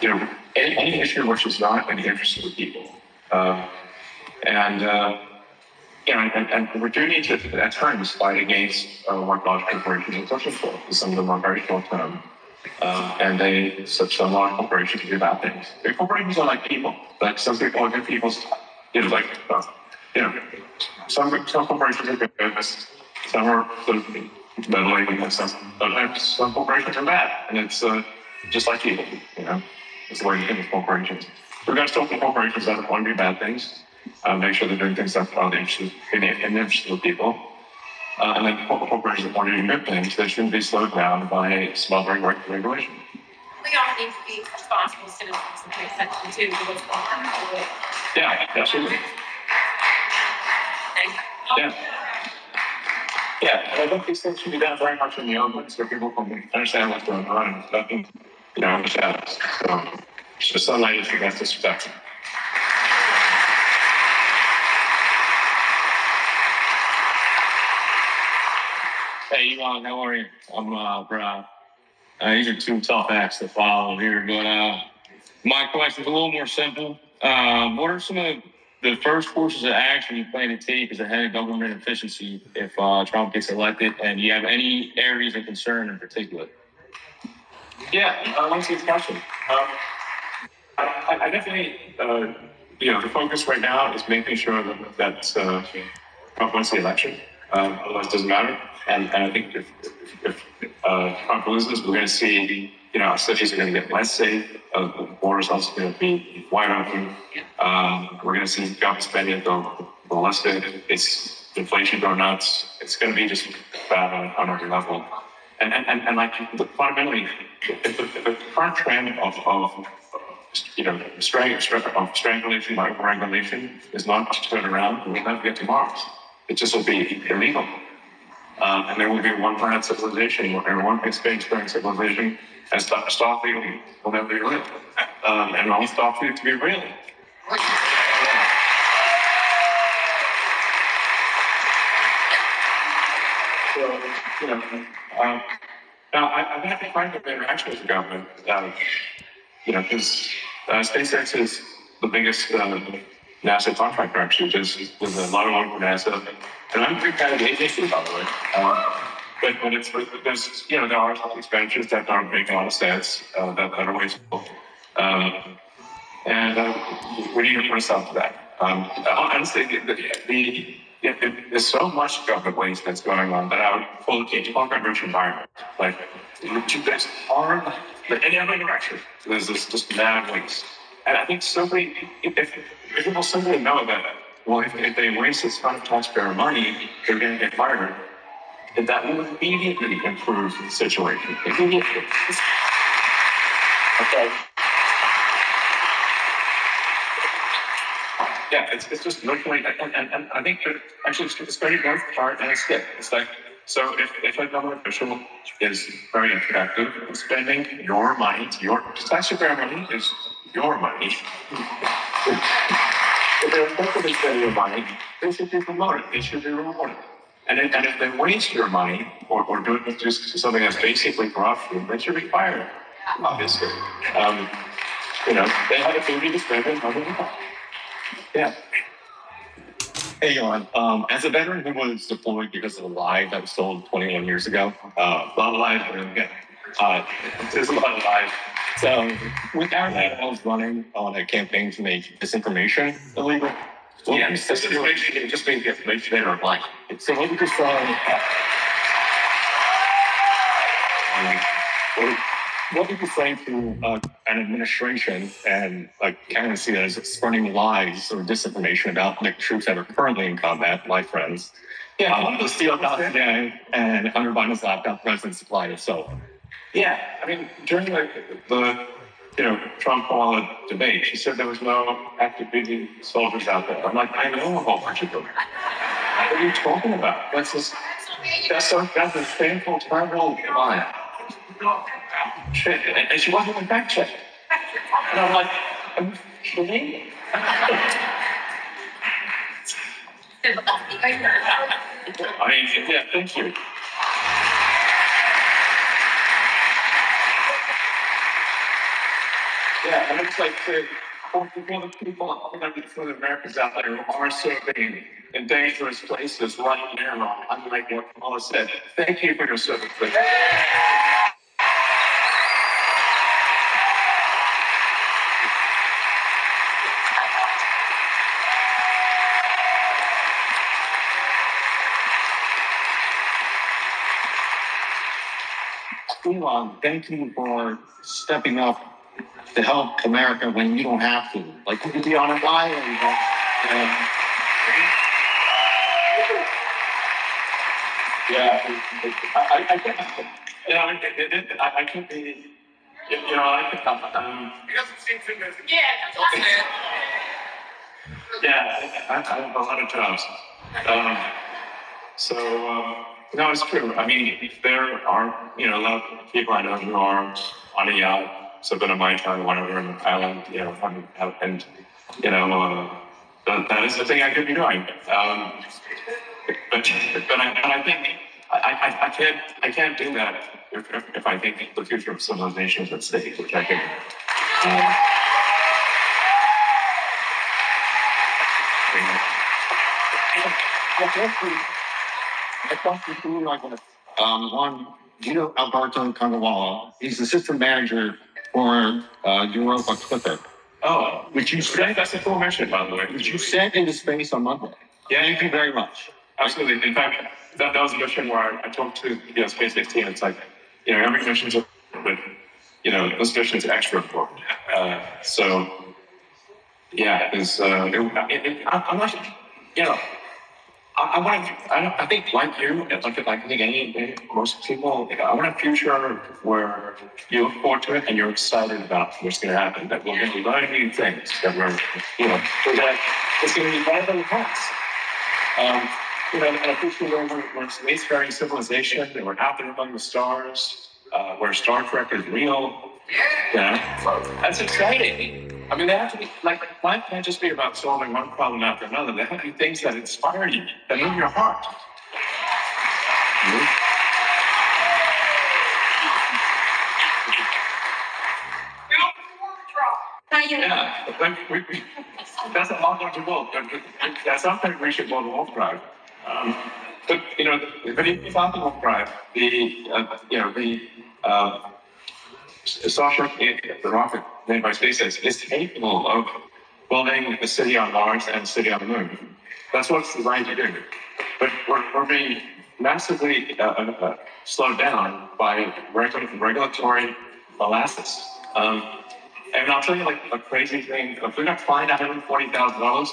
you know, any, any issue which is not in the interest of the people. Um, and, uh, you know, and, and we do need to, at times, fight against uh, what large corporations are pushing for. Some of them are very short term. Um, and they, such some large corporations do bad things. Big corporations are like people. Like some people are good people. You know, like, uh, you know, some, some corporations are good, some are sort of meddling, and some, sometimes some corporations are bad. And it's uh, just like people, you know, the way you think of corporations. We're going to the corporations that want to do bad things uh, make sure they're doing things that are in the, in the, in the interest of people. Uh, and then corporations that want to do good things, they shouldn't be slowed down by smothering regulation. We all need to be responsible citizens and pay attention to what's going on. in the world. Yeah, absolutely. Yeah. Yeah, I think these things should be done very much in the open so people can understand what's going on and nothing, you know, in the shadows. So, it's just sunlight is the best disinfectant. Hey, Elon, how are you? I'm uh, Brian. Uh, these are two tough acts to follow here, but uh, my question's a little more simple. Um, what are some of the first courses of action you plan to take as a head of government efficiency if uh, Trump gets elected? And do you have any areas of concern in particular? Yeah, uh, that's a good question. Um, I, I definitely, uh, you know, the focus right now is making sure that, that uh, Trump wins the election. Um, otherwise, it doesn't matter. And, and I think if, if, uh, Trump loses, we're going to see, you know, our cities are going to get less safe. Uh, the borders also going to be wide open. Um, we're going to see government spending go ballistic. It's inflation go nuts. It's going to be just bad on, on every level. And, and, and, like fundamentally, if the, the current trend of, of you know, strang, of strangulation by overregulation is not turned around, we'll never get to Mars. It just will be illegal. Um, and there will be one planet civilization or one space going civilization, and Starfleet will never be real. Um, and all Starfleet to be real. So, you know, um, now I, I've had quite a bit of interaction with the government, um, you know, because uh, SpaceX is the biggest uh, NASA contractor actually. There's, there's a lot of work for NASA, and I'm a big fan of agency, by the way. Um, but but it's there's you know there are expenditures that don't make a lot of sense uh, that, that are wasteful, um, and uh, we need to put a to that. Um, honestly, the, the, the yeah, it, there's so much government waste that's going on that I would pull the government rich environment. Like, you guys are like any other direction. There's this just mad waste. And I think somebody, if, if if people simply know that, well, if, if they waste this kind of taxpayer money, they're going to get fired, then that will immediately improve the situation. Immediately. Okay. Yeah, it's, it's just literally, and, and, and I think that actually it's, very both part and skip. It's like, so if, if a government official is very effective in spending your money, your taxpayer money is your money. if they're effective in spending your money, they should be promoted, they should be rewarded. And, and if they waste your money or, or do it just something that's basically corruption, they should be fired, obviously. Um, you know, they have a duty to spend money. Yeah. Hey, Elon. Um, as a veteran who was deployed because of a lie that was told 21 years ago, uh, a lot of lies, but uh, there's a lot of lies. So, with our I was running on a campaign to make disinformation illegal. What Yeah, would you say this to- information, it just means information they don't like. So, what you say? Um, what- What would you say to uh, an administration and like candidacy that is spreading lies or disinformation about the troops that are currently in combat, my friends? Yeah, Um, the steel today and Hunter Biden's laptop president supplied it. So, Yeah, I mean, during the, the you know, Trump Kamala debate, she said there was no active duty soldiers out there. I'm like, I know a whole bunch of them. What are you talking about? That's just, that's so, that's a shameful, terrible lie. Shit, and she wasn't even fact checked. And I'm like, I'm kidding? I mean, yeah, thank you. Yeah, and it's like the, for the people, for the Americans out there who are serving in dangerous places right now, unlike what Kamala said, thank you for your service. Elon, thank you for stepping up to help America when you don't have to. Like you could be on an island. um, Yeah, I, I, can't, you know, it, I, I can't be, you know, I think, um, Yeah, that's awesome. yeah, I, I I have a lot of jobs. Um, so, um, no, it's true. I mean, if there are, you know, a lot of people I know who are on a yacht, something of my time, whatever, in the island, you know, and, you know, uh, that, that is the thing I could be doing. Um, but, but I, but I think I, I, I can't, I can't do that if, if, if I think the future of civilization is at stake, which I think. Um, I talked to two like um one Gino Alberto Cangawala. He's assistant manager for uh Europa Clipper, oh, which you sent that's a full mission, by the way. which you sent into space on Monday. Yeah, Thank you very much. Absolutely. In fact, that, that was a mission where I, I talked to you know, Space 16. It's like, you know, every mission's but, you know, this mission's extra important. Uh, so, yeah, it's, uh, it, it, it, I, I'm not, you know, I, want to, I, I think like you, I think any, most people, I want a future where you look forward to it and you're excited about what's going to happen, that we're going to be learning new things, that we're, you know, that it's going to be better than the past. Um, you know, and a future where we're, we're spacefaring civilization, and we're out there among the stars, uh, where Star Trek is real. Yeah, that's exciting. I mean, they have to be like life can't just be about solving one problem after another. There have to be things that inspire you, that move your heart. Yeah, like, we, we, that's a long way to go. That's something we should go to Drive. Um, but you know, but if you found the Wolf Drive, the uh, you know the uh, Starship, the rocket made by SpaceX, is capable of building a city on Mars and a city on the Moon. That's what it's designed to do. But we're, we're being massively uh, uh, uh, slowed down by regu- regulatory molasses. Um, and I'll tell you like a crazy thing. If we're find $140,000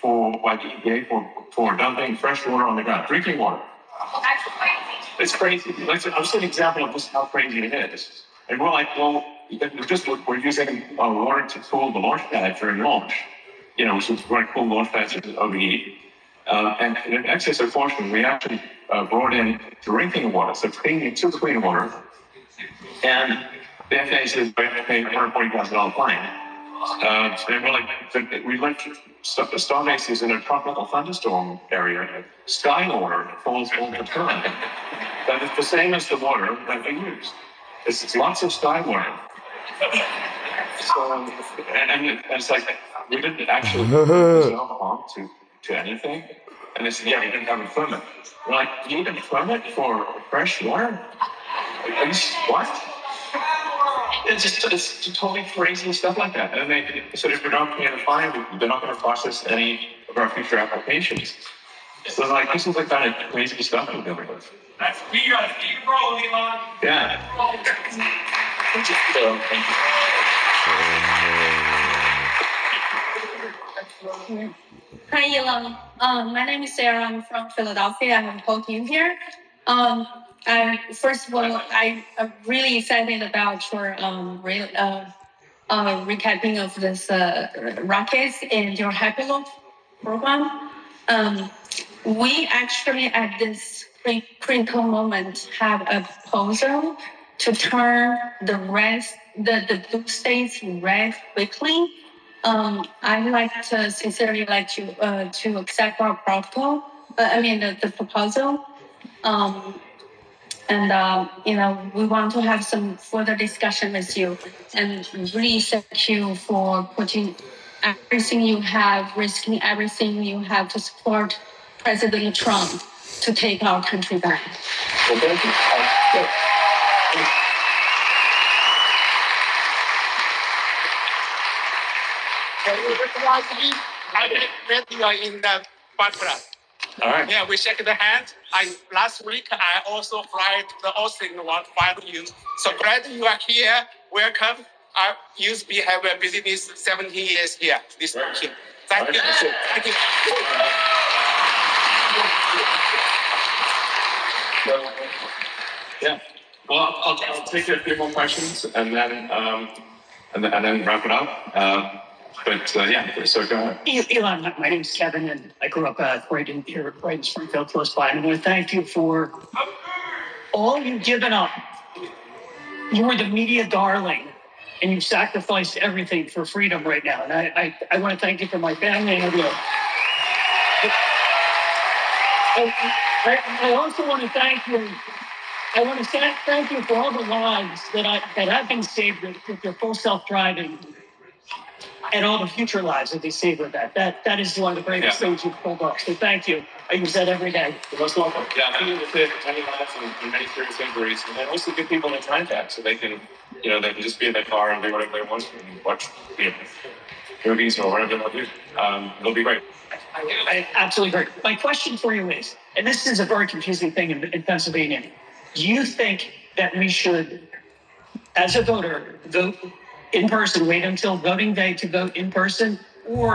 for like EPA for, for dumping fresh water on the ground, drinking water. That's crazy. It's crazy. Like, I'm just an example of just how crazy it is. And we're like, well, it's just we're using water to cool the launch pad during launch. You know, so going to cool launch pads to overheat. Uh, and in excess of caution, we actually uh, brought in drinking water, so clean, super clean water. And the FAA says we have to pay a $140,000 fine. Uh, and we're like, we Star- Starbase is in a tropical thunderstorm area. Sky water falls all the time. That is the same as the water that we use. It's, it's lots of sky water. So, and, and it's like, we didn't actually there's no harm to, to anything. And they said, yeah, you didn't have a permit. We're like, you need a permit for fresh water? Are you, what? It's just it's totally crazy stuff like that. And they said if we're not paying a fine, they're not going to process any of our future applications. So like this is like kind of crazy stuff we're dealing with. That's we gotta keep rolling, Elon. Yeah. Hi, Elon. Um, my name is Sarah. I'm from Philadelphia. I'm working here. Um, I, first of all, I, I'm really excited about your um, re, uh, uh, recapping of this uh, rockets and your Hyperloop program. Um, we actually, at this cri- critical moment, have a proposal to turn the rest, the, the blue states red quickly. Um, I'd like to sincerely like to uh, to accept our proposal, Uh, I mean the, the proposal. Um, and um, you know we want to have some further discussion with you. And really thank you for putting everything you have, risking everything you have to support President Trump to take our country back. Well, thank you. I met you in the. All right. Yeah, we shake the hand. I last week I also fly to the Austin one five you. So glad you are here. Welcome. I used to have a business 17 years here. This here. Thank you. Thank you. So, yeah. Well, I'll, I'll take a few more questions and then, um, and then, and then wrap it up. Um, but, uh, yeah, so go ahead. Elon, my- name's Kevin, and I grew up uh, right in here, right in Springfield, close by. And I want to thank you for all you've given up. You were the media darling, and you've sacrificed everything for freedom right now. And I, I, I want to thank you for my family and. I, I, I also want to thank you. I want to thank, thank you for all the lives that I that have been saved with, with your full self driving and all the future lives that they save with that. That that is one of the greatest Yeah. things you've pulled off. So thank you. I use that every day. You're most welcome. Yeah, I mean, with it, many lives and, and many serious injuries, and then also give people a time back so they can, you know, they can just be in their car and do whatever they want and watch, you know, movies or whatever they want to do. Um, it'll be great. I absolutely agree. My question for you is, and this is a very confusing thing in, in Pennsylvania. Do you think that we should, as a voter, vote in person, wait until voting day to vote in person, or